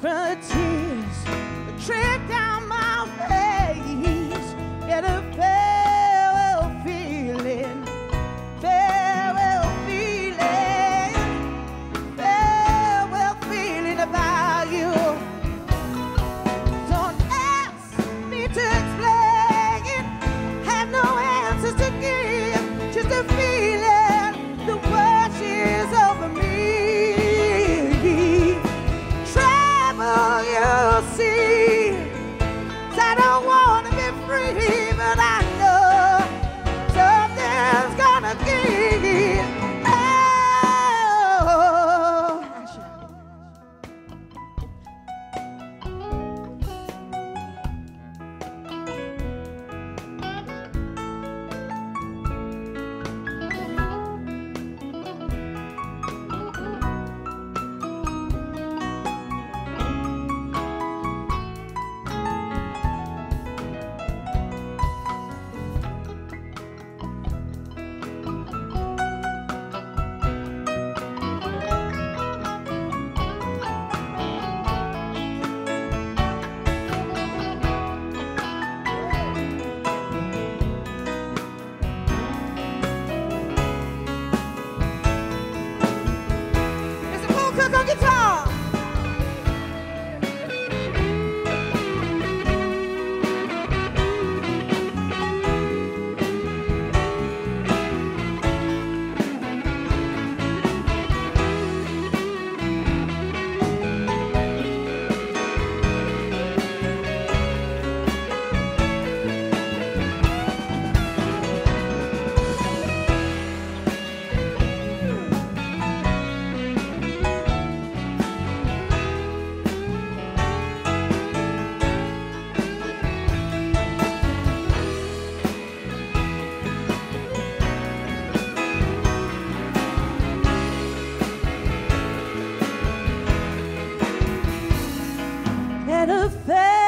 the tears that trick down on guitar. better fate.